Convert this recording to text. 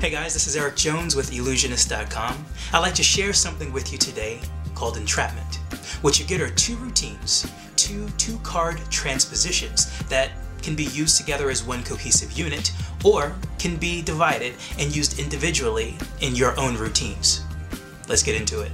Hey guys, this is Eric Jones with Ellusionist.com. I'd like to share something with you today called entrapment. What you get are two routines, two two-card transpositions that can be used together as one cohesive unit or can be divided and used individually in your own routines. Let's get into it.